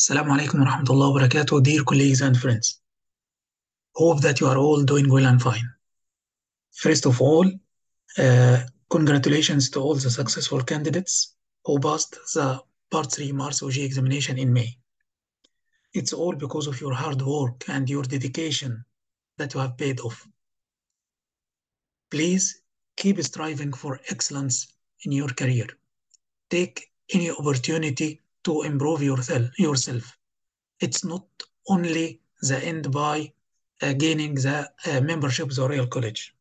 Assalamu alaikum wa rahmatullahi wa barakatuh, dear colleagues and friends. Hope that you are all doing well and fine. First of all, uh, congratulations to all the successful candidates who passed the Part 3 MRCOG examination in May. It's all because of your hard work and your dedication that you have paid off. Please keep striving for excellence in your career. Take any opportunity to improve yourself. It's not only the end by uh, gaining the uh, membership of the Royal College.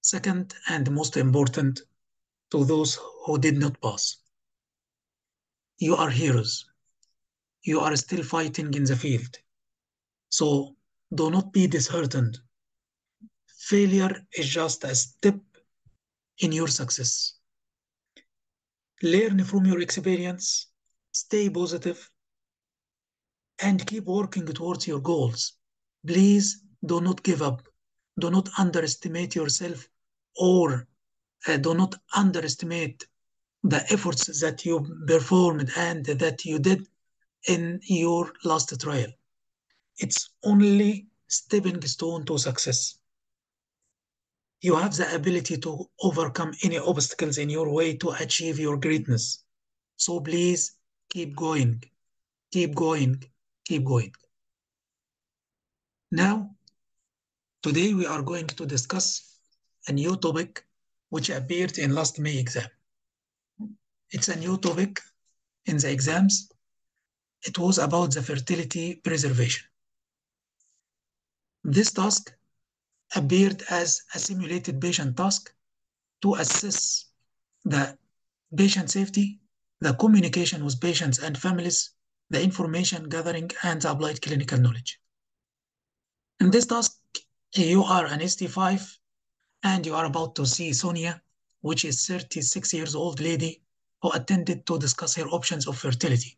Second, and most important, to those who did not pass. You are heroes. You are still fighting in the field. So do not be disheartened. Failure is just a step in your success. Learn from your experience, stay positive, and keep working towards your goals. Please do not give up. Do not underestimate yourself or uh, do not underestimate the efforts that you performed and that you did in your last trial. It's only stepping stone to success. You have the ability to overcome any obstacles in your way to achieve your greatness. So please keep going, keep going, keep going. Now, today we are going to discuss a new topic which appeared in last May exam. It's a new topic in the exams. It was about the fertility preservation. This task appeared as a simulated patient task to assess the patient safety, the communication with patients and families, the information gathering, and the applied clinical knowledge. In this task, you are an ST5 and you are about to see Sonia, which is 36 years old lady who attended to discuss her options of fertility.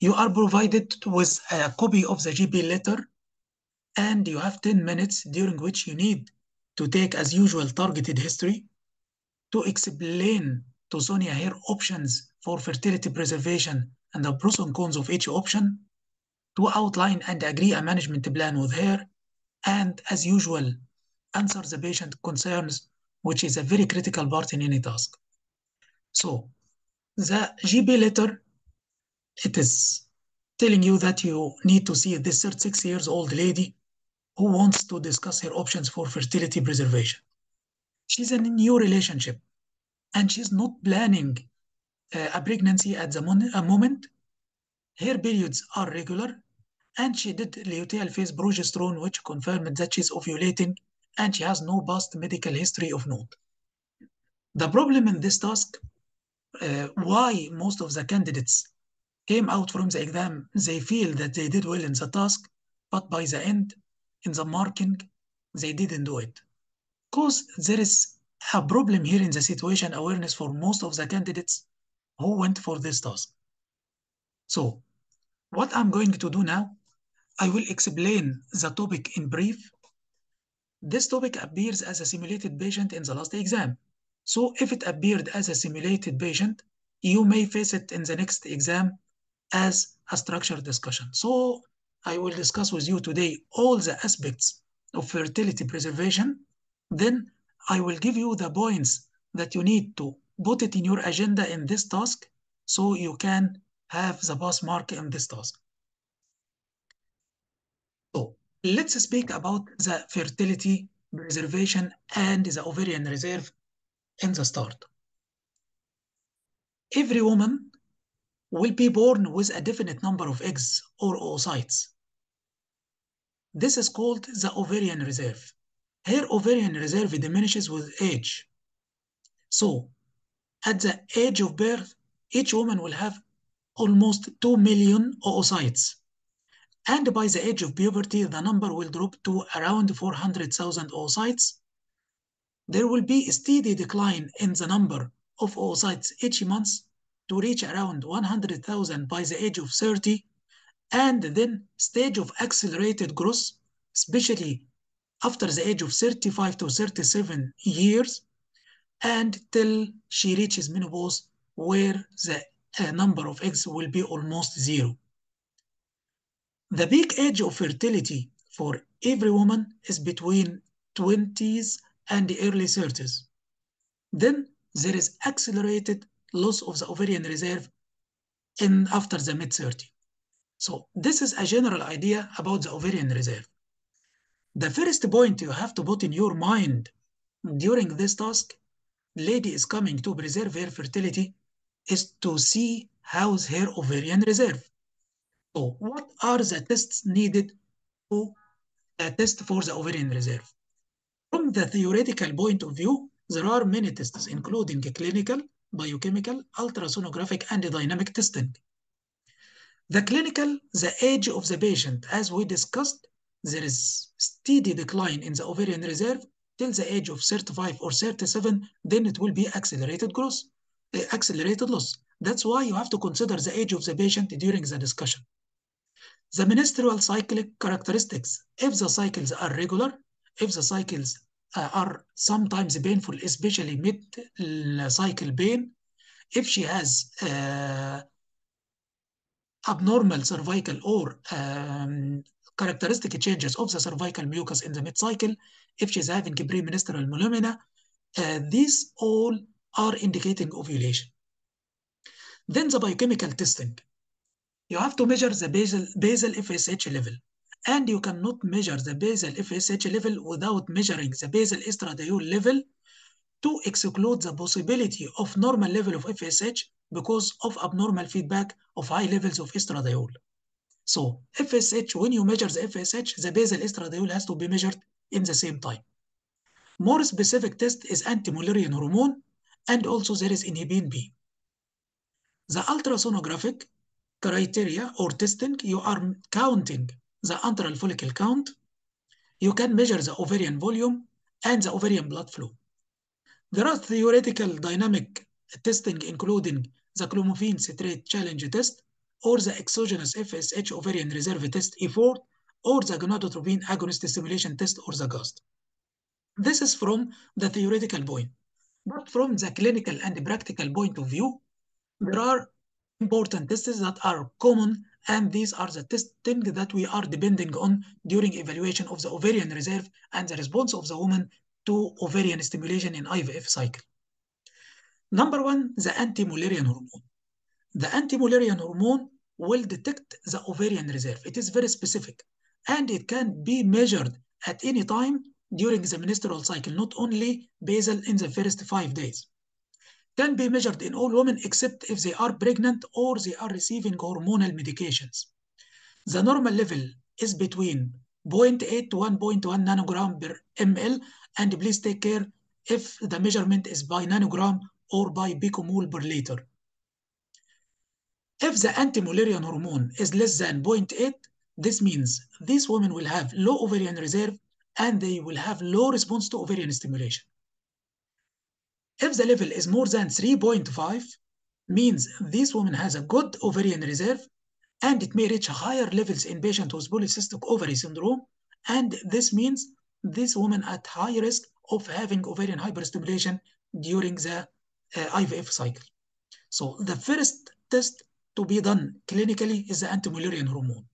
You are provided with a copy of the GP letter and you have 10 minutes during which you need to take as usual targeted history to explain to Sonia her options for fertility preservation and the pros and cons of each option, to outline and agree a management plan with her, and as usual, answer the patient concerns, which is a very critical part in any task. So the GP letter, it is telling you that you need to see this 36 years old lady who wants to discuss her options for fertility preservation. She's in a new relationship and she's not planning uh, a pregnancy at the mon moment. Her periods are regular and she did luteal phase progesterone, which confirmed that she's ovulating and she has no past medical history of note. The problem in this task, uh, why most of the candidates came out from the exam, they feel that they did well in the task, but by the end, in the marking, they didn't do it. Because there is a problem here in the situation awareness for most of the candidates who went for this task. So what I'm going to do now, I will explain the topic in brief. This topic appears as a simulated patient in the last exam. So if it appeared as a simulated patient, you may face it in the next exam as a structured discussion. So I will discuss with you today all the aspects of fertility preservation. Then I will give you the points that you need to put it in your agenda in this task so you can have the pass mark in this task. So let's speak about the fertility preservation and the ovarian reserve in the start. Every woman will be born with a definite number of eggs or oocytes. This is called the ovarian reserve. Her ovarian reserve diminishes with age. So, at the age of birth, each woman will have almost 2 million oocytes. And by the age of puberty, the number will drop to around 400,000 oocytes. There will be a steady decline in the number of oocytes each month to reach around 100,000 by the age of 30, and then stage of accelerated growth, especially after the age of 35 to 37 years, and till she reaches menopause, where the uh, number of eggs will be almost zero. The peak age of fertility for every woman is between 20s and the early 30s. Then there is accelerated loss of the ovarian reserve in after the mid 30. So this is a general idea about the ovarian reserve. The first point you have to put in your mind during this task, lady is coming to preserve her fertility, is to see how's her ovarian reserve. So what are the tests needed to uh, test for the ovarian reserve? From the theoretical point of view, there are many tests, including clinical, biochemical, ultrasonographic, and dynamic testing. The clinical, the age of the patient, as we discussed, there is steady decline in the ovarian reserve till the age of 35 or 37, then it will be accelerated growth, uh, accelerated loss. That's why you have to consider the age of the patient during the discussion. The menstrual cyclic characteristics, if the cycles are regular, if the cycles uh, are sometimes painful, especially mid-cycle pain, if she has uh, abnormal cervical or um, characteristic changes of the cervical mucus in the mid-cycle, if she's having premenstrual molimina, uh, these all are indicating ovulation. Then the biochemical testing. You have to measure the basal, basal FSH level. And you cannot measure the basal FSH level without measuring the basal estradiol level to exclude the possibility of normal level of FSH because of abnormal feedback of high levels of estradiol. So FSH, when you measure the FSH, the basal estradiol has to be measured in the same time. More specific test is anti-Mullerian hormone, and also there is inhibin B. The ultrasonographic criteria or testing, you are counting the antral follicle count, you can measure the ovarian volume and the ovarian blood flow. There are theoretical dynamic testing, including the clomiphene citrate challenge test, or the exogenous FSH ovarian reserve test EFORT, or the gonadotropin agonist stimulation test, or the GAST. This is from the theoretical point. But from the clinical and practical point of view, there are important tests that are common, and these are the testing that we are depending on during evaluation of the ovarian reserve and the response of the woman to ovarian stimulation in IVF cycle. Number one, the anti-Mullerian hormone. The anti-Mullerian hormone will detect the ovarian reserve. It is very specific, and it can be measured at any time during the menstrual cycle, not only basal in the first five days. Can be measured in all women except if they are pregnant or they are receiving hormonal medications. The normal level is between 0.8 to 1.1 nanogram per ml, and please take care if the measurement is by nanogram or by picomole per liter. If the anti-Mullerian hormone is less than 0.8, this means these women will have low ovarian reserve and they will have low response to ovarian stimulation. If the level is more than 3.5, means this woman has a good ovarian reserve and it may reach higher levels in patients with polycystic ovary syndrome. And this means this woman at high risk of having ovarian hyperstimulation during the IVF cycle. So the first test to be done clinically is the anti-Mullerian hormone.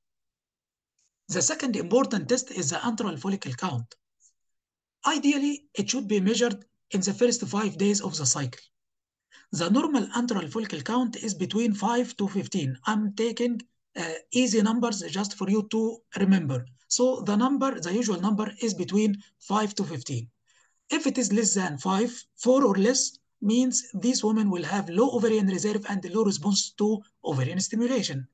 The second important test is the antral follicle count. Ideally, it should be measured in the first five days of the cycle. The normal antral follicle count is between 5 to 15. I'm taking uh, easy numbers just for you to remember. So the number, the usual number is between 5 to 15. If it is less than 5, 4 or less, means these women will have low ovarian reserve and low response to ovarian stimulation.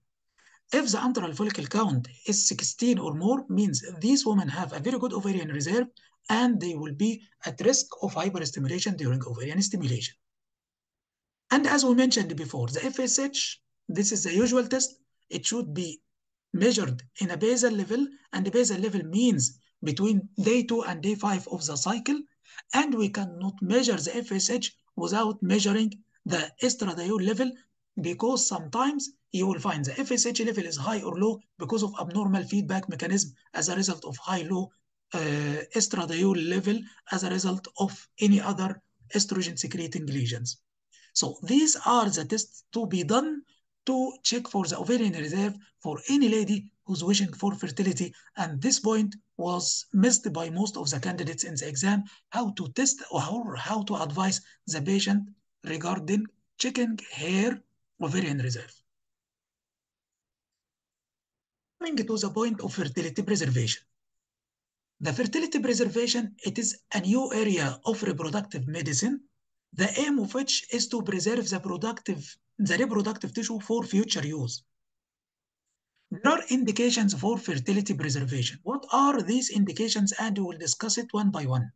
If the antral follicle count is 16 or more, means these women have a very good ovarian reserve and they will be at risk of hyperstimulation during ovarian stimulation. And as we mentioned before, the FSH, this is the usual test. It should be measured in a basal level, and the basal level means between day two and day five of the cycle. And we cannot measure the FSH without measuring the estradiol level because sometimes you will find the FSH level is high or low because of abnormal feedback mechanism as a result of high-low uh, estradiol level as a result of any other estrogen secreting lesions. So these are the tests to be done to check for the ovarian reserve for any lady who's wishing for fertility. And this point was missed by most of the candidates in the exam, how to test or how, to advise the patient regarding checking her ovarian reserve. Coming to the point of fertility preservation. The fertility preservation, it is a new area of reproductive medicine, the aim of which is to preserve the productive, the reproductive tissue for future use. There are indications for fertility preservation. What are these indications? And we will discuss it one by one.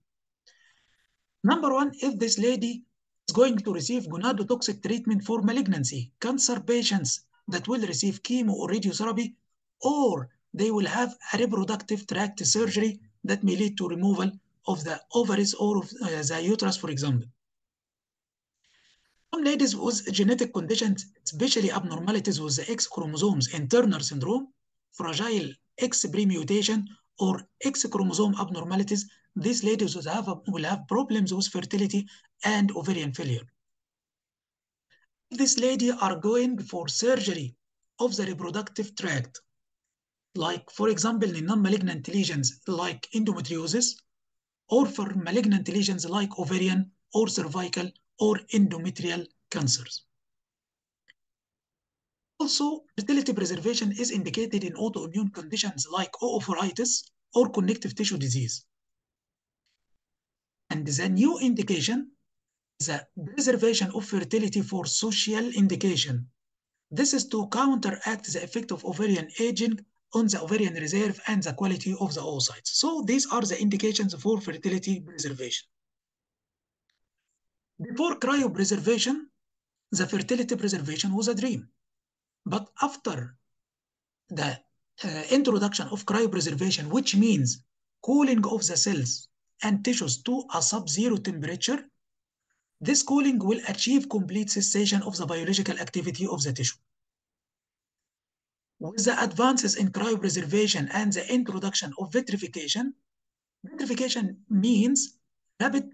Number one, if this lady is going to receive gonadotoxic treatment for malignancy, cancer patients that will receive chemo or radiotherapy, or they will have a reproductive tract surgery that may lead to removal of the ovaries or of uh, the uterus, for example. Some ladies with genetic conditions, especially abnormalities with the X chromosomes in Turner syndrome, fragile X premutation, or X chromosome abnormalities, these ladies will have, will have problems with fertility and ovarian failure. This lady are going for surgery of the reproductive tract, like, for example, in non-malignant lesions like endometriosis, or for malignant lesions like ovarian or cervical or endometrial cancers. Also, fertility preservation is indicated in autoimmune conditions like oophoritis or connective tissue disease. And the new indication is a preservation of fertility for social indication. This is to counteract the effect of ovarian aging on the ovarian reserve and the quality of the oocytes. So these are the indications for fertility preservation. Before cryopreservation, the fertility preservation was a dream. But after the uh, introduction of cryopreservation, which means cooling of the cells and tissues to a sub-zero temperature, this cooling will achieve complete cessation of the biological activity of the tissue. With the advances in cryopreservation and the introduction of vitrification, vitrification means rapid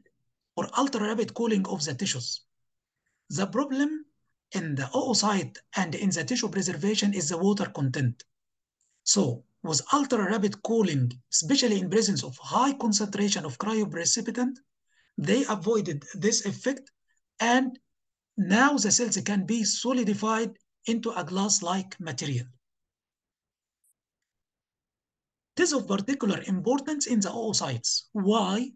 or ultra-rapid cooling of the tissues. The problem in the oocyte and in the tissue preservation is the water content. So with ultra-rapid cooling, especially in presence of high concentration of cryoprecipitant, they avoided this effect and now the cells can be solidified into a glass-like material. It is of particular importance in the oocytes. Why?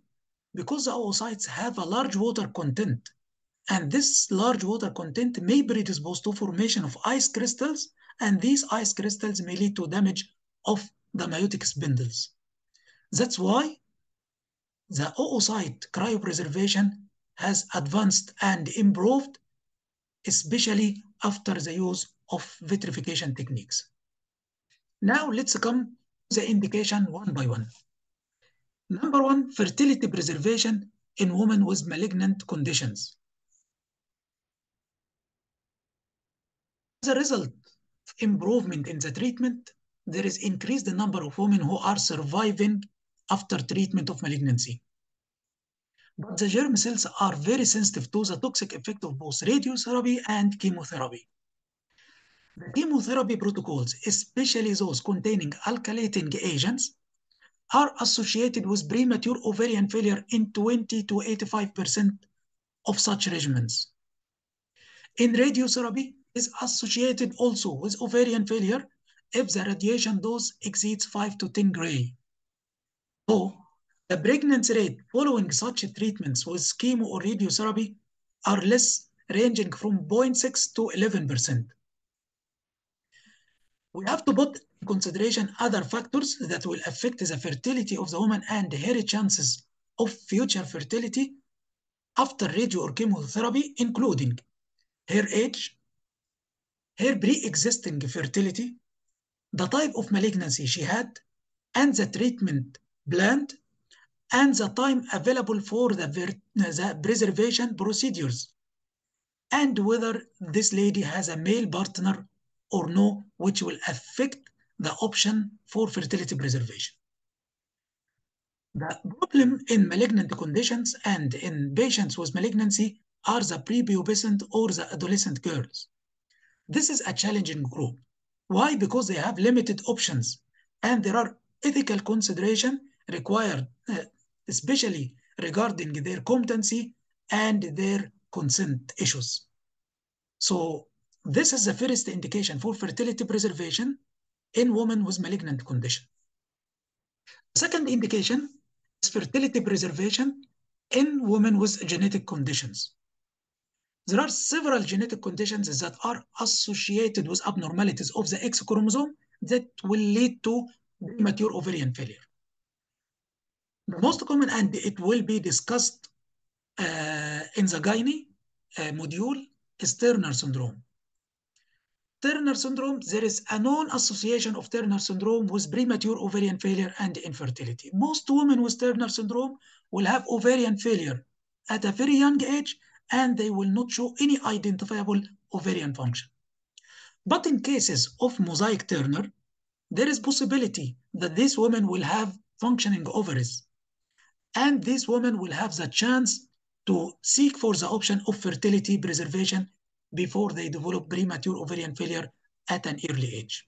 Because oocytes have a large water content and this large water content may predispose to formation of ice crystals and these ice crystals may lead to damage of the meiotic spindles. That's why the oocyte cryopreservation has advanced and improved, especially after the use of vitrification techniques. Now let's come to the indication one by one. Number one, fertility preservation in women with malignant conditions. As a result of improvement in the treatment, there is increased the number of women who are surviving after treatment of malignancy. But the germ cells are very sensitive to the toxic effect of both radiotherapy and chemotherapy. The chemotherapy protocols, especially those containing alkylating agents, are associated with premature ovarian failure in 20 to 85% of such regimens. In radiotherapy, is associated also with ovarian failure if the radiation dose exceeds 5 to 10 gray. So, the pregnancy rate following such treatments with chemo or radiotherapy are less, ranging from 0.6 to 11%. We have to put consideration other factors that will affect the fertility of the woman and her chances of future fertility after radio or chemotherapy, including her age, her pre-existing fertility, the type of malignancy she had, and the treatment planned, and the time available for the, the preservation procedures, and whether this lady has a male partner or no, which will affect the option for fertility preservation. The problem in malignant conditions and in patients with malignancy are the prepubescent or the adolescent girls. This is a challenging group. Why? Because they have limited options and there are ethical consideration required, uh, especially regarding their competency and their consent issues. So this is the first indication for fertility preservation in women with malignant condition. Second indication is fertility preservation in women with genetic conditions. There are several genetic conditions that are associated with abnormalities of the X chromosome that will lead to premature ovarian failure. The most common, and it will be discussed uh, in the gynae uh, module, is Turner syndrome. Turner syndrome, there is a known association of Turner syndrome with premature ovarian failure and infertility. Most women with Turner syndrome will have ovarian failure at a very young age and they will not show any identifiable ovarian function. But in cases of mosaic Turner, there is possibility that these women will have functioning ovaries and these women will have the chance to seek for the option of fertility preservation before they develop premature ovarian failure at an early age.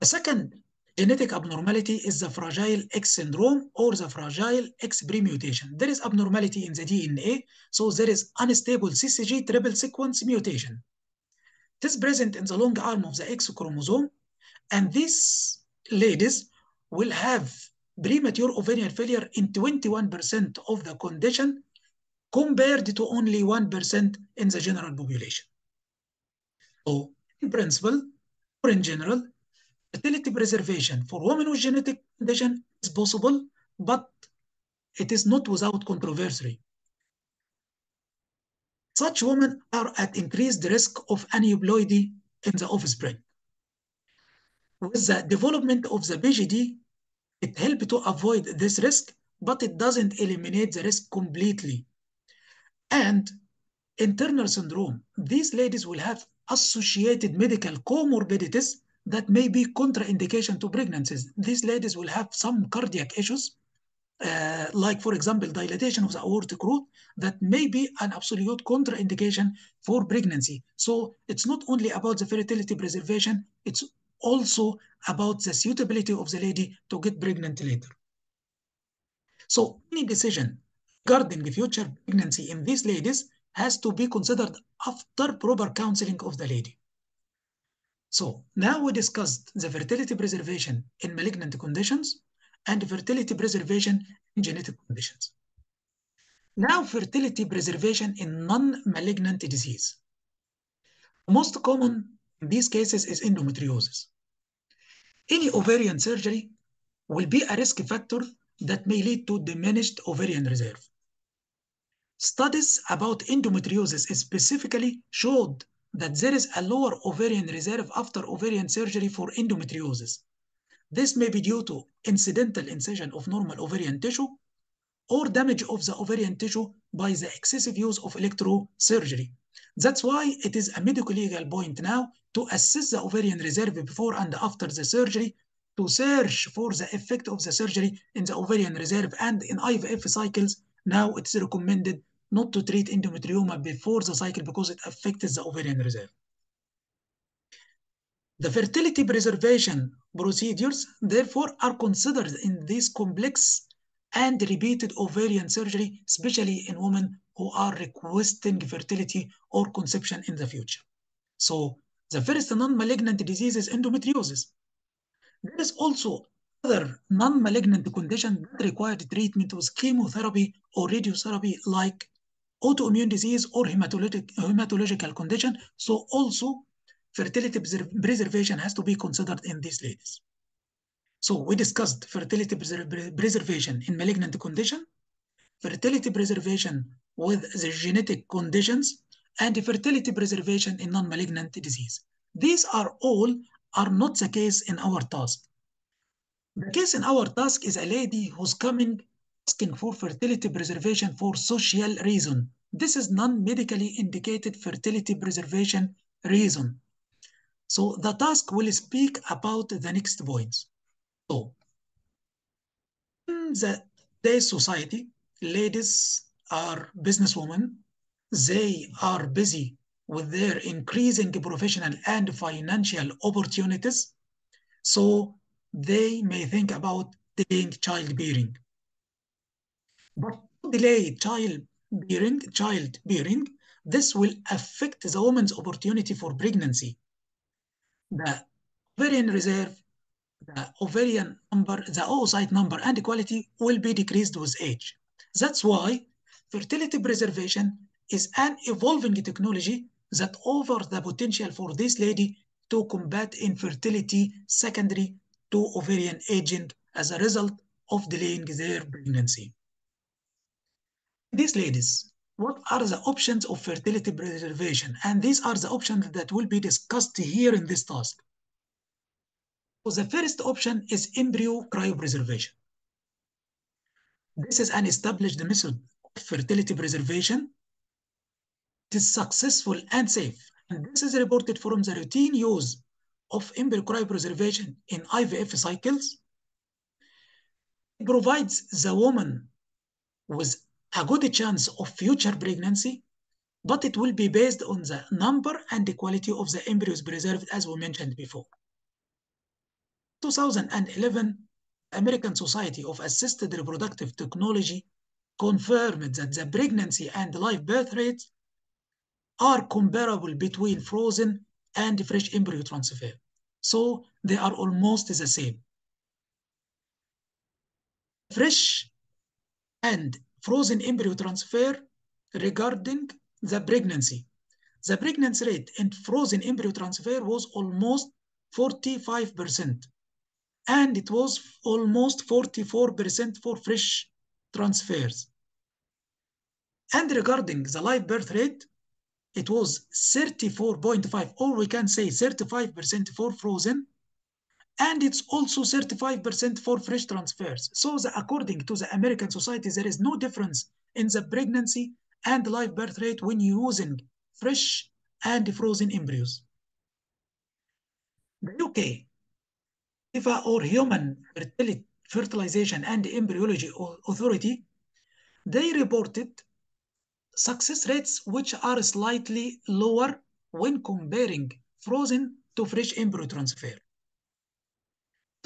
The second genetic abnormality is the fragile X syndrome or the fragile X premutation. There is abnormality in the DNA, so there is unstable CCG triple sequence mutation. It is present in the long arm of the X chromosome, and these ladies will have premature ovarian failure in 21% of the condition compared to only 1% in the general population. So, in principle, or in general, fertility preservation for women with genetic condition is possible, but it is not without controversy. Such women are at increased risk of aneuploidy in the offspring. With the development of the PGD, it helps to avoid this risk, but it doesn't eliminate the risk completely. And in Turner syndrome, these ladies will have associated medical comorbidities that may be contraindication to pregnancies. These ladies will have some cardiac issues, uh, like, for example, dilatation of the aortic root, that may be an absolute contraindication for pregnancy. So it's not only about the fertility preservation, it's also about the suitability of the lady to get pregnant later. So any decision regarding the future pregnancy in these ladies has to be considered after proper counseling of the lady. So now we discussed the fertility preservation in malignant conditions and fertility preservation in genetic conditions. Now fertility preservation in non-malignant disease. Most common in these cases is endometriosis. Any ovarian surgery will be a risk factor that may lead to diminished ovarian reserve. Studies about endometriosis specifically showed that there is a lower ovarian reserve after ovarian surgery for endometriosis. This may be due to incidental incision of normal ovarian tissue or damage of the ovarian tissue by the excessive use of electrosurgery. That's why it is a medical legal point now to assess the ovarian reserve before and after the surgery to search for the effect of the surgery in the ovarian reserve and in IVF cycles. Now it's recommended not to treat endometrioma before the cycle because it affects the ovarian reserve. The fertility preservation procedures, therefore, are considered in this complex and repeated ovarian surgery, especially in women who are requesting fertility or conception in the future. So the first non-malignant disease is endometriosis. There is also other non-malignant condition that require treatment with chemotherapy or radiotherapy like autoimmune disease or hematologic, hematological condition. So also fertility preservation has to be considered in these ladies. So we discussed fertility preservation in malignant condition, fertility preservation with the genetic conditions, and fertility preservation in non-malignant disease. These are all are not the case in our task. The case in our task is a lady who's coming asking for fertility preservation for social reason. This is non-medically indicated fertility preservation reason. So the task will speak about the next points. So in the today's society, ladies are businesswomen. They are busy with their increasing professional and financial opportunities. So they may think about delaying childbearing. But delay childbearing, childbearing, this will affect the woman's opportunity for pregnancy. The ovarian reserve, the ovarian number, the oocyte number and quality will be decreased with age. That's why fertility preservation is an evolving technology that offers the potential for this lady to combat infertility secondary to ovarian aging as a result of delaying their pregnancy. These ladies, what are the options of fertility preservation? And these are the options that will be discussed here in this task. So the first option is embryo cryopreservation. This is an established method of fertility preservation. It is successful and safe. And this is reported from the routine use of embryo cryopreservation in IVF cycles. It provides the woman with a good chance of future pregnancy, but it will be based on the number and the quality of the embryos preserved, as we mentioned before. 2011, American Society of Assisted Reproductive Technology confirmed that the pregnancy and live birth rates are comparable between frozen and fresh embryo transfer. So they are almost the same. Fresh and frozen embryo transfer regarding the pregnancy. The pregnancy rate in frozen embryo transfer was almost 45%, and it was almost 44% for fresh transfers. And regarding the live birth rate, it was 34.5, or we can say 35% for frozen, and it's also 35% for fresh transfers. So the, according to the American Society, there is no difference in the pregnancy and live birth rate when using fresh and frozen embryos. The UK, HFEA or Human Fertilization and Embryology Authority, they reported success rates which are slightly lower when comparing frozen to fresh embryo transfer.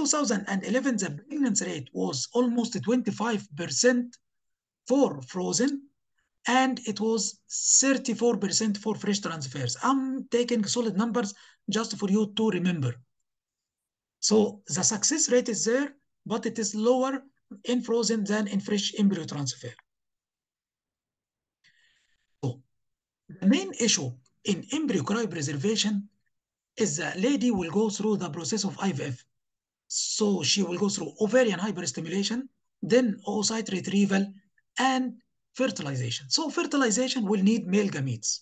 2011, the pregnancy rate was almost 25% for frozen and it was 34% for fresh transfers. I'm taking solid numbers just for you to remember. So the success rate is there, but it is lower in frozen than in fresh embryo transfer. So the main issue in embryo cryopreservation is the lady will go through the process of IVF. So she will go through ovarian hyperstimulation, then oocyte retrieval, and fertilization. So fertilization will need male gametes.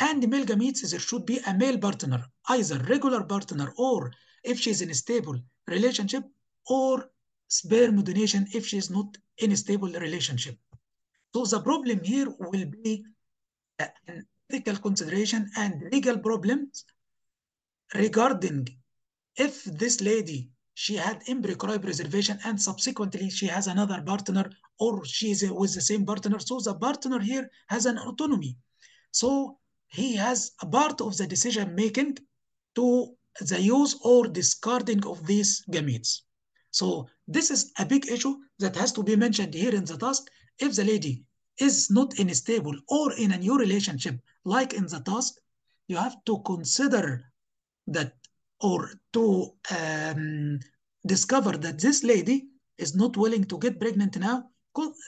And the male gametes, there should be a male partner, either regular partner or if she's in a stable relationship, or sperm donation if she's not in a stable relationship. So the problem here will be an ethical consideration and legal problems regarding if this lady she had embryo cryopreservation and subsequently she has another partner or she is with the same partner so the partner here has an autonomy. So he has a part of the decision making to the use or discarding of these gametes. So this is a big issue that has to be mentioned here in the task. If the lady is not in a stable or in a new relationship like in the task you have to consider that or to um, discover that this lady is not willing to get pregnant now,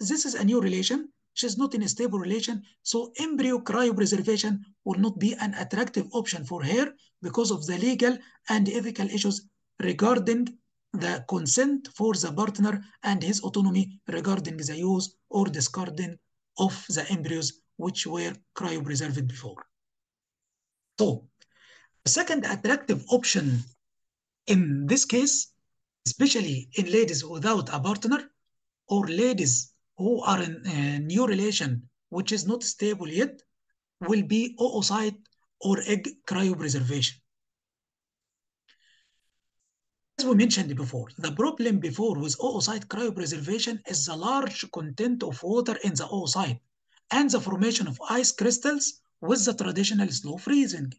this is a new relation. She's not in a stable relation. So embryo cryopreservation will not be an attractive option for her because of the legal and ethical issues regarding the consent for the partner and his autonomy regarding the use or discarding of the embryos which were cryopreserved before. So the second attractive option in this case, especially in ladies without a partner or ladies who are in a new relation which is not stable yet, will be oocyte or egg cryopreservation. As we mentioned before, the problem before with oocyte cryopreservation is the large content of water in the oocyte and the formation of ice crystals with the traditional slow freezing.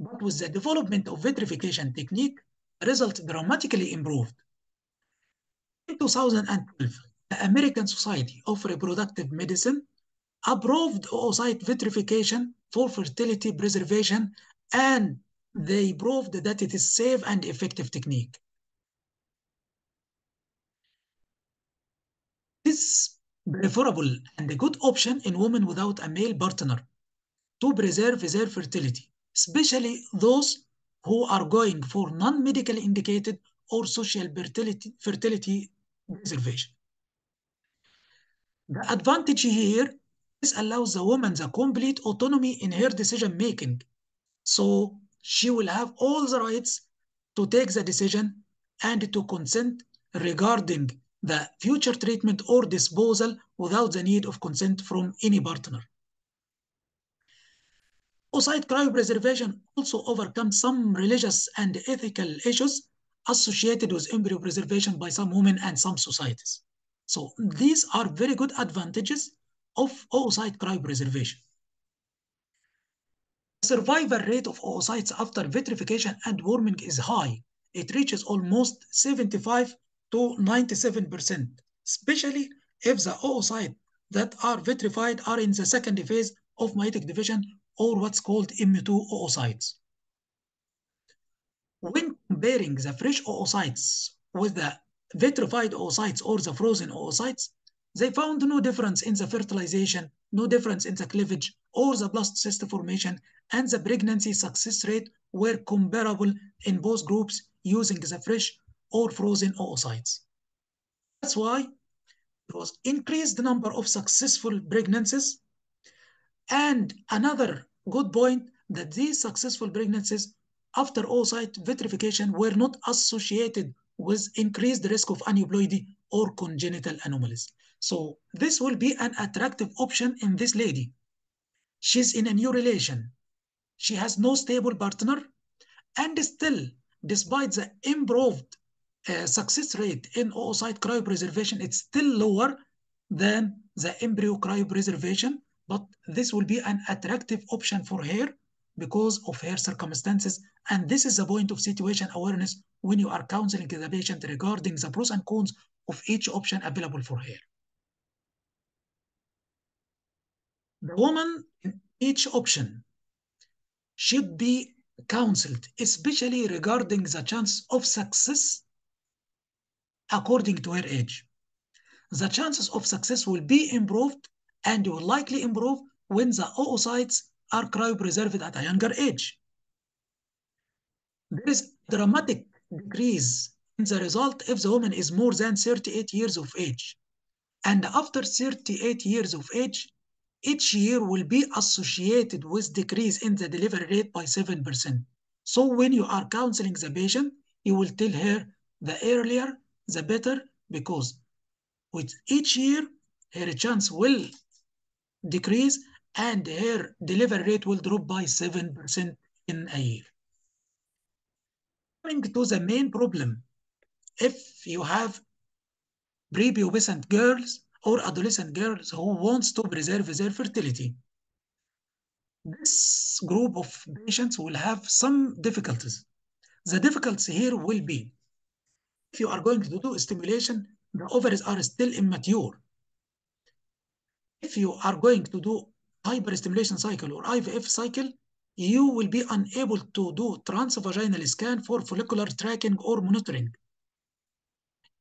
But with the development of vitrification technique, results dramatically improved. In 2012, the American Society of Reproductive Medicine approved oocyte vitrification for fertility preservation and they proved that it is safe and effective technique. This preferable and a good option in women without a male partner to preserve their fertility, especially those who are going for non-medically indicated or social fertility, fertility preservation. The advantage here is allows the woman the complete autonomy in her decision making. So she will have all the rights to take the decision and to consent regarding the future treatment or disposal without the need of consent from any partner. Oocyte cryopreservation also overcomes some religious and ethical issues associated with embryo preservation by some women and some societies. So these are very good advantages of oocyte cryopreservation. Survival rate of oocytes after vitrification and warming is high. It reaches almost 75 to 97%, especially if the oocytes that are vitrified are in the second phase of meiotic division or what's called M2 oocytes. When comparing the fresh oocytes with the vitrified oocytes or the frozen oocytes, they found no difference in the fertilization, no difference in the cleavage or the blastocyst formation, and the pregnancy success rate were comparable in both groups using the fresh or frozen oocytes. That's why there was increased the number of successful pregnancies. And another good point that these successful pregnancies after oocyte vitrification were not associated with increased risk of aneuploidy or congenital anomalies. So this will be an attractive option in this lady. She's in a new relation. She has no stable partner and still, despite the improved uh, success rate in oocyte cryopreservation, it's still lower than the embryo cryopreservation, but this will be an attractive option for her because of her circumstances. And this is the point of situation awareness when you are counseling the patient regarding the pros and cons of each option available for her. The woman in each option should be counseled, especially regarding the chance of success according to her age. The chances of success will be improved and will likely improve when the oocytes are cryopreserved at a younger age. There is dramatic decrease in the result if the woman is more than 38 years of age. And after 38 years of age, each year will be associated with decrease in the delivery rate by 7%. So when you are counseling the patient, you will tell her the earlier, the better, because with each year, her chance will decrease and her delivery rate will drop by 7% in a year. Coming to the main problem, if you have prepubescent girls or adolescent girls who wants to preserve their fertility, this group of patients will have some difficulties. The difficulties here will be, if you are going to do stimulation, the ovaries are still immature. If you are going to do hyperstimulation cycle or IVF cycle, you will be unable to do transvaginal scan for follicular tracking or monitoring.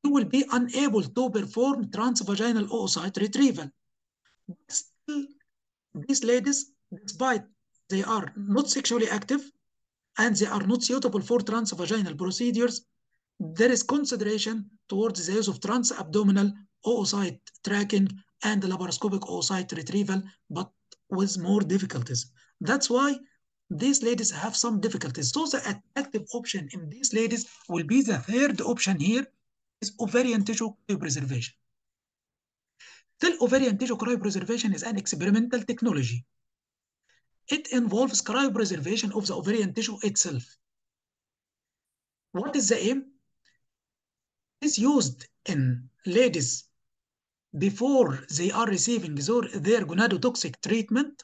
You will be unable to perform transvaginal oocyte retrieval. Still, these ladies, despite they are not sexually active and they are not suitable for transvaginal procedures, there is consideration towards the use of transabdominal oocyte tracking and the laparoscopic oocyte retrieval, but with more difficulties. That's why these ladies have some difficulties. So the attractive option in these ladies will be the third option here is ovarian tissue cryopreservation. Still, ovarian tissue cryopreservation is an experimental technology. It involves cryopreservation of the ovarian tissue itself. What is the aim? is used in ladies before they are receiving their gonadotoxic treatment,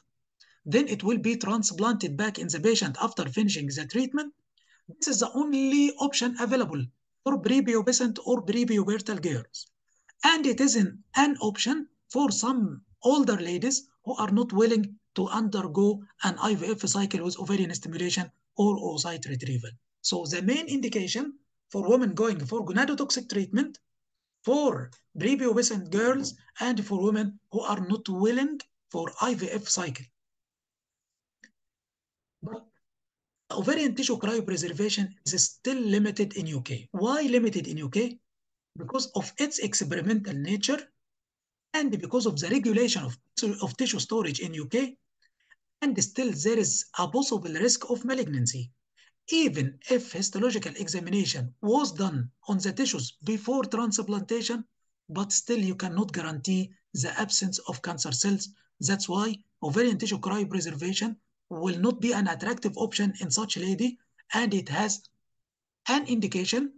then it will be transplanted back in the patient after finishing the treatment. This is the only option available for prepubescent or prepubertal girls. And it is an, an option for some older ladies who are not willing to undergo an IVF cycle with ovarian stimulation or oocyte retrieval. So the main indication for women going for gonadotoxic treatment for prepubescent girls and for women who are not willing for IVF cycle. But ovarian tissue cryopreservation is still limited in UK. Why limited in UK? Because of its experimental nature and because of the regulation of, of tissue storage in UK, and still there is a possible risk of malignancy. Even if histological examination was done on the tissues before transplantation, but still you cannot guarantee the absence of cancer cells. That's why ovarian tissue cryopreservation will not be an attractive option in such lady, and it has an indication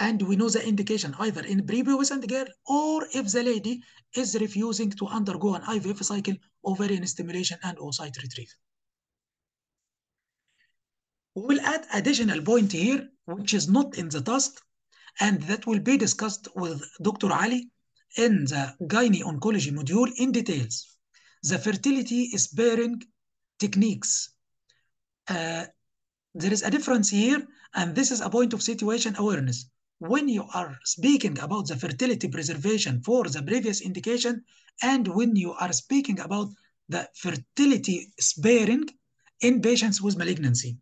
and we know the indication either in prepubescent girl or if the lady is refusing to undergo an IVF cycle, ovarian stimulation, and oocyte retrieval. We'll add additional point here, which is not in the task, and that will be discussed with Dr. Ali in the gynae oncology module in details. The fertility sparing techniques. Uh, there is a difference here, and this is a point of situation awareness when you are speaking about the fertility preservation for the previous indication and when you are speaking about the fertility sparing in patients with malignancy.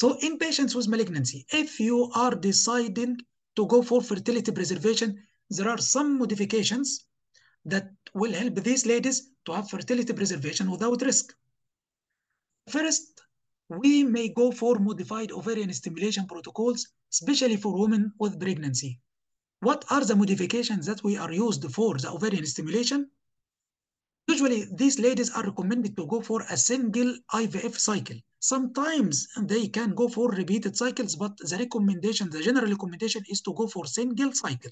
So in patients with malignancy, if you are deciding to go for fertility preservation, there are some modifications that will help these ladies to have fertility preservation without risk. First, we may go for modified ovarian stimulation protocols, especially for women with pregnancy. What are the modifications that we are used for the ovarian stimulation? Usually, these ladies are recommended to go for a single IVF cycle. Sometimes they can go for repeated cycles, but the recommendation, the general recommendation is to go for single cycle.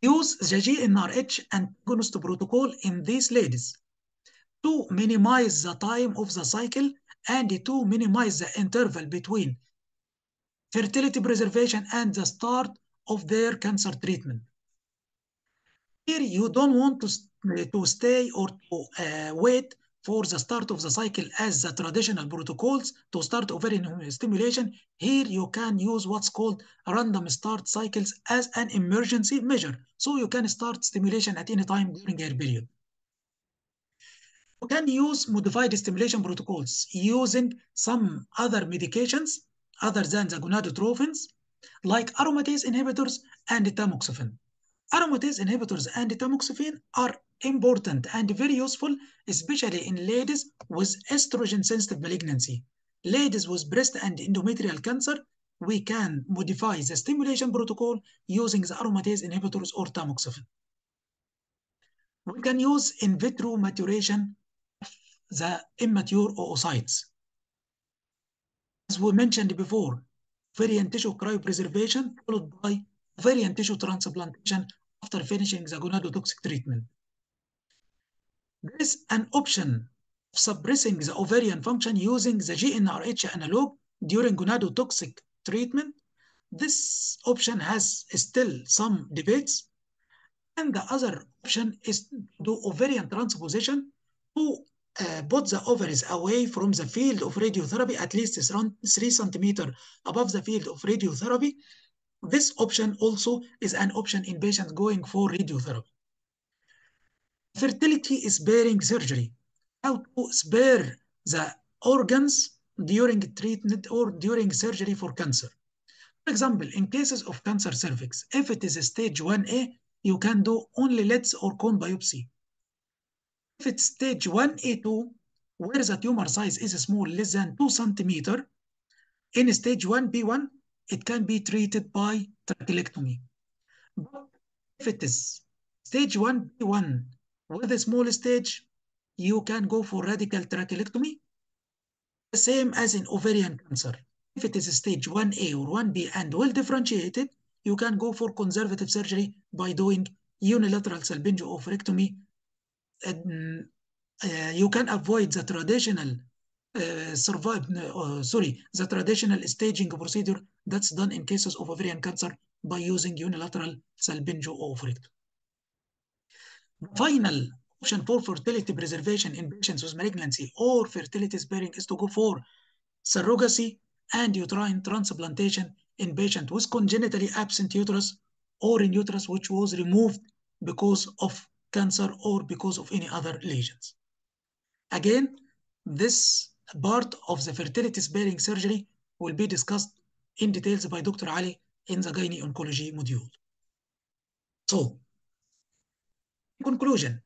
Use the GnRH antagonist protocol in these ladies to minimize the time of the cycle and to minimize the interval between fertility preservation and the start of their cancer treatment. Here, you don't want to, to stay or to uh, wait for the start of the cycle as the traditional protocols to start ovarian stimulation. Here, you can use what's called random start cycles as an emergency measure. So you can start stimulation at any time during your period. You can use modified stimulation protocols using some other medications other than the gonadotropins, like aromatase inhibitors and tamoxifen. Aromatase inhibitors and tamoxifen are important and very useful, especially in ladies with estrogen-sensitive malignancy. Ladies with breast and endometrial cancer, we can modify the stimulation protocol using the aromatase inhibitors or tamoxifen. We can use in vitro maturation of the immature oocytes. As we mentioned before, ovarian tissue cryopreservation followed by ovarian tissue transplantation after finishing the gonadotoxic treatment. There is an option of suppressing the ovarian function using the GnRH analog during gonadotoxic treatment. This option has still some debates. And the other option is to do ovarian transposition to uh, put the ovaries away from the field of radiotherapy at least three centimeter above the field of radiotherapy. This option also is an option in patients going for radiotherapy. Fertility is sparing surgery. How to spare the organs during treatment or during surgery for cancer. For example, in cases of cancer cervix, if it is stage 1A, you can do only LLETZ or cone biopsy. If it's stage 1A2, where the tumor size is small, less than 2 centimeter, in stage 1B1, it can be treated by trachelectomy. But if it is stage 1B1 with a small stage, you can go for radical trachelectomy, the same as in ovarian cancer. if it is stage 1A or 1B and well differentiated, you can go for conservative surgery by doing unilateral salpingo-oophorectomy. And, uh, you can avoid the traditional uh, survive, uh, sorry, the traditional staging procedure that's done in cases of ovarian cancer by using unilateral salpingo-oophorectomy. Final option for fertility preservation in patients with malignancy or fertility sparing is to go for surrogacy and uterine transplantation in patients with congenitally absent uterus or in uterus which was removed because of cancer or because of any other lesions. Again, this part of the fertility sparing surgery will be discussed in details by Dr. Ali in the gynae oncology module. So, in conclusion,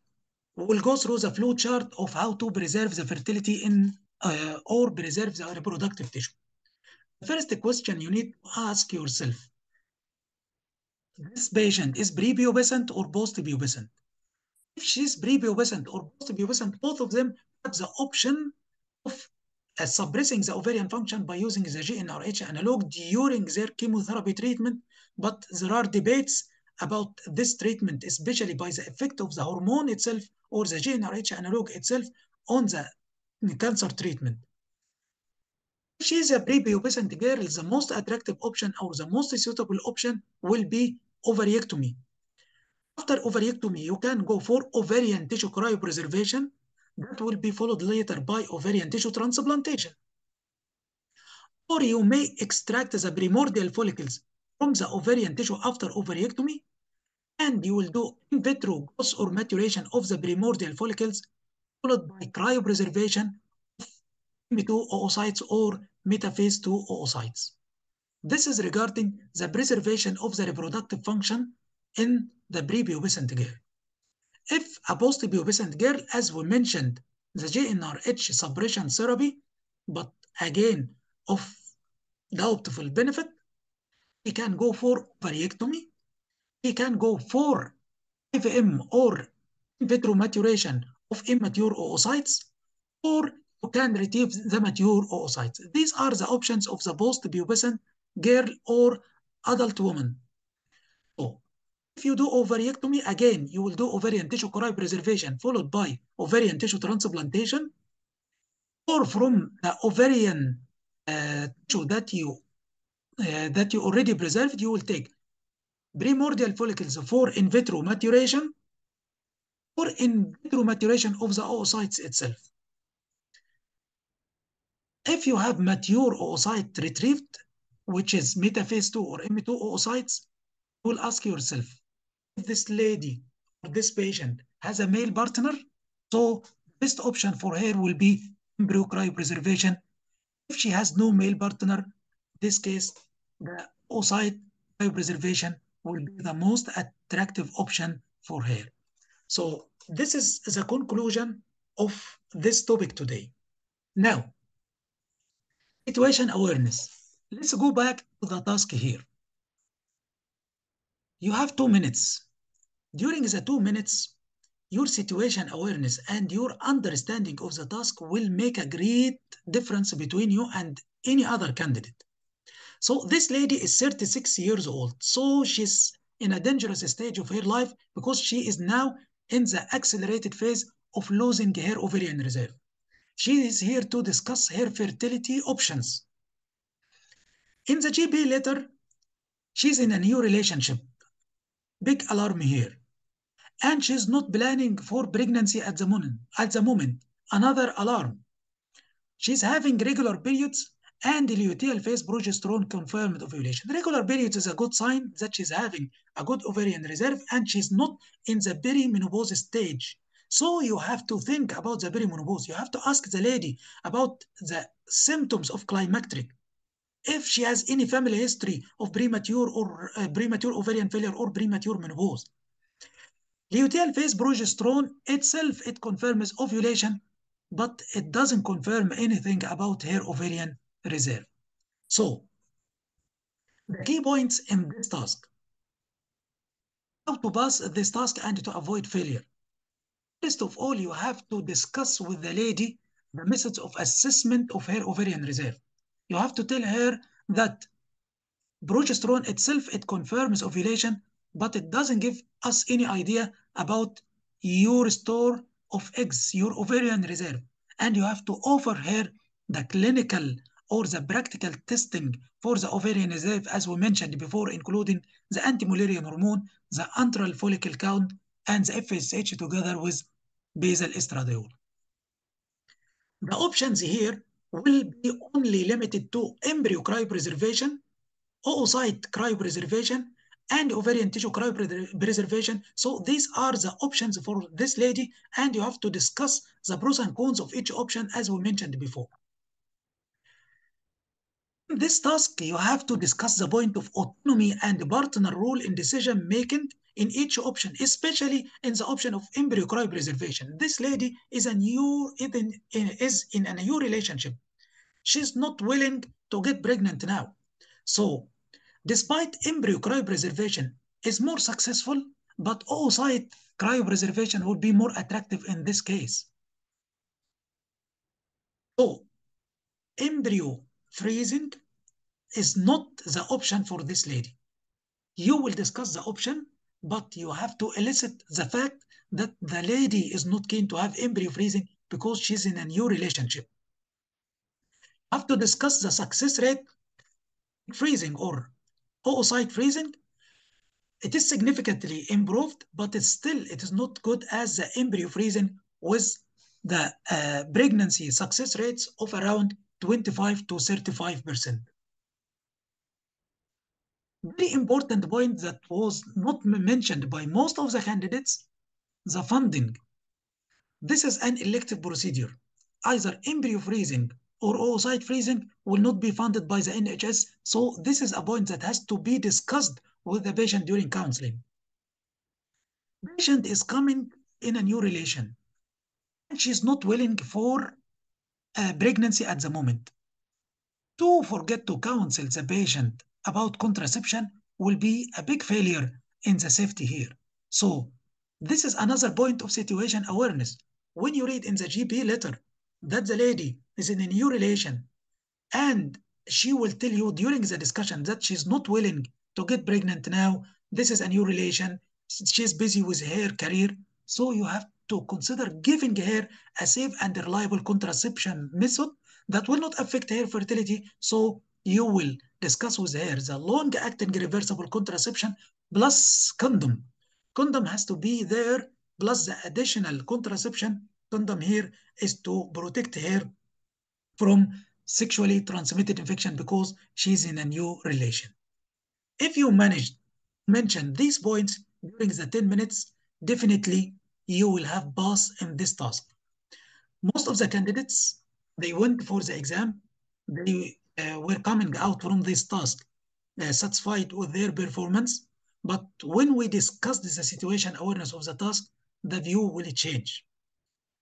we will go through the flow chart of how to preserve the fertility in uh, or preserve the reproductive tissue. The first question you need to ask yourself, this patient is prepubescent or post-pubescent? If she's prepubescent or post-pubescent, both of them have the option of uh, suppressing the ovarian function by using the GnRH analog during their chemotherapy treatment, but there are debates about this treatment, especially by the effect of the hormone itself or the GnRH analog itself on the cancer treatment. She is a prepubescent girl, the most attractive option or the most suitable option will be ovariectomy. After ovariectomy, you can go for ovarian tissue cryopreservation. That will be followed later by ovarian tissue transplantation. Or you may extract the primordial follicles from the ovarian tissue after ovariectomy, and you will do in vitro growth or maturation of the primordial follicles, followed by cryopreservation of M2 oocytes or metaphase 2 oocytes. This is regarding the preservation of the reproductive function in the prepubescent girl. If a post-pubescent girl, as we mentioned, the GnRH suppression therapy, but again of doubtful benefit, he can go for ovariectomy, he can go for IVM or in vitro maturation of immature oocytes, or you can retrieve the mature oocytes. These are the options of the post-pubescent girl or adult woman. So, if you do ovariectomy, again, you will do ovarian tissue cryopreservation followed by ovarian tissue transplantation, or from the ovarian uh, tissue that you uh, that you already preserved, you will take primordial follicles for in vitro maturation or in vitro maturation of the oocytes itself. If you have mature oocyte retrieved, which is metaphase 2 or M2 oocytes, you will ask yourself, this lady or this patient has a male partner, so best option for her will be embryo cryopreservation. If she has no male partner, in this case, the oocyte cryopreservation will be the most attractive option for her. So this is the conclusion of this topic today. Now, situation awareness. Let's go back to the task here. You have two minutes. During the two minutes, your situation awareness and your understanding of the task will make a great difference between you and any other candidate. So this lady is 36 years old. So she's in a dangerous stage of her life because she is now in the accelerated phase of losing her ovarian reserve. She is here to discuss her fertility options. In the GP letter, she's in a new relationship. Big alarm here. And she's not planning for pregnancy at the moment. At the moment, another alarm. She's having regular periods and the luteal phase progesterone confirmed ovulation. Regular periods is a good sign that she's having a good ovarian reserve and she's not in the perimenopause stage. So you have to think about the perimenopause. You have to ask the lady about the symptoms of climacteric. If she has any family history of premature or uh, premature ovarian failure or premature menopause. Luteal phase progesterone itself, it confirms ovulation, but it doesn't confirm anything about her ovarian reserve. So, the key points in this task. How to pass this task and to avoid failure. First of all, you have to discuss with the lady the methods of assessment of her ovarian reserve. you have to tell her that progesterone itself, it confirms ovulation, but it doesn't give us any idea about your store of eggs, your ovarian reserve. And you have to offer her the clinical or the practical testing for the ovarian reserve, as we mentioned before, including the anti-Mullerian hormone, the antral follicle count, and the FSH together with basal estradiol. The options here will be only limited to embryo cryopreservation, oocyte cryopreservation, and ovarian tissue cryopreservation. So these are the options for this lady, and you have to discuss the pros and cons of each option as we mentioned before. This task, you have to discuss the point of autonomy and partner role in decision making in each option, especially in the option of embryo cryopreservation. This lady is a new is in a new relationship. She's not willing to get pregnant now. So, despite embryo cryopreservation is more successful, but oocyte cryopreservation would be more attractive in this case. So, embryo freezing is not the option for this lady. You will discuss the option, but you have to elicit the fact that the lady is not keen to have embryo freezing because she's in a new relationship. Have to discuss the success rate freezing or oocyte freezing. It is significantly improved, but it's still, it is not good as the embryo freezing with the uh, pregnancy success rates of around 25 to 35%. Very important point that was not mentioned by most of the candidates, the funding. This is an elective procedure. Either embryo freezing or oocyte freezing will not be funded by the NHS. So this is a point that has to be discussed with the patient during counseling. Patient is coming in a new relation and she's not willing for a pregnancy at the moment. To forget to counsel the patient about contraception will be a big failure in the safety here. So this is another point of situation awareness. When you read in the GP letter that the lady is in a new relation. And she will tell you during the discussion that she's not willing to get pregnant now, this is a new relation, she's busy with her career, so you have to consider giving her a safe and reliable contraception method that will not affect her fertility, so you will discuss with her the long-acting reversible contraception plus condom. Condom has to be there plus the additional contraception. Condom here is to protect her from sexually transmitted infection because she's in a new relation. If you manage mention these points during the 10 minutes, definitely you will have pass in this task. Most of the candidates, they went for the exam, they uh, were coming out from this task uh, satisfied with their performance. But when we discussed the situation awareness of the task, the view will change.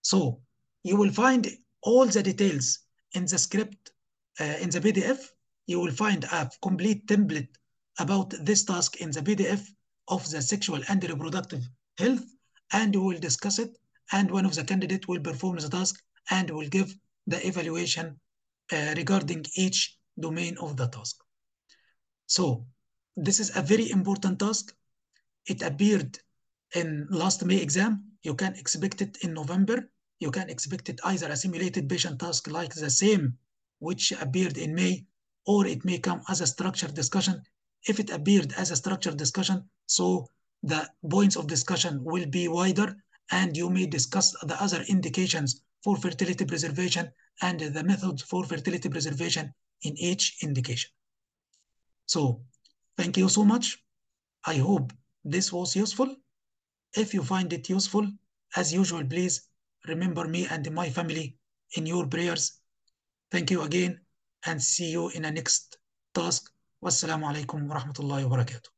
So you will find all the details in the script, uh, in the PDF. You will find a complete template about this task in the PDF of the sexual and reproductive health, and we will discuss it. And one of the candidates will perform the task and will give the evaluation uh, regarding each domain of the task. So this is a very important task. It appeared in last May exam. You can expect it in November. You can expect it either a simulated patient task like the same, which appeared in May, or it may come as a structured discussion. If it appeared as a structured discussion, so the points of discussion will be wider and you may discuss the other indications for fertility preservation and the methods for fertility preservation in each indication. So thank you so much. I hope this was useful. If you find it useful, as usual, please remember me and my family in your prayers. Thank you again and see you in the next task. Wassalamu alaikum wa rahmatullahi wa barakatuh.